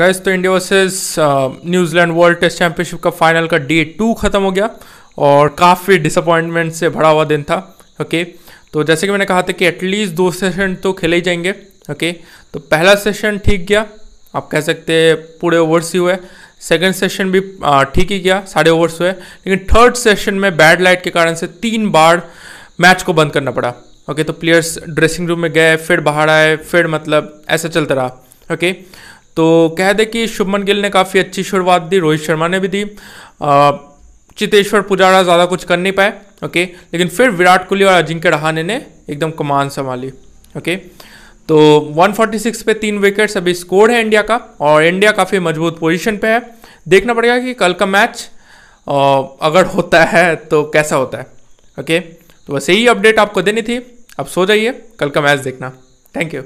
Guys तो India versus New Zealand world test championship का final का डे टू ख़त्म हो गया और काफ़ी डिसअपॉइंटमेंट से भरा हुआ दिन था ओके तो जैसे कि मैंने कहा था कि एटलीस्ट दो सेशन तो खेले ही जाएँगे ओके तो पहला सेशन ठीक गया, आप कह सकते हैं पूरे ओवर्स ही हुए। सेकेंड सेशन भी ठीक ही गया साढ़े ओवर्स हुए। लेकिन थर्ड सेशन में बैड लाइट के कारण से तीन बार मैच को बंद करना पड़ा ओके तो प्लेयर्स ड्रेसिंग रूम में गए, फिर बाहर आए, फिर मतलब ऐसा चलता रहा ओके तो कह दे कि शुभमन गिल ने काफ़ी अच्छी शुरुआत दी, रोहित शर्मा ने भी दी। चितेश्वर पुजारा ज़्यादा कुछ कर नहीं पाए, ओके? लेकिन फिर विराट कोहली और अजिंक्य रहाने ने एकदम कमान संभाली, ओके? तो 146 पे तीन विकेट्स, अभी स्कोर है इंडिया का और इंडिया काफ़ी मज़बूत पोजीशन पे है। देखना पड़ेगा कि कल का मैच अगर होता है तो कैसा होता है, ओके? तो बस यही अपडेट आपको देनी थी। अब सो जाइए, कल का मैच देखना। Thank you.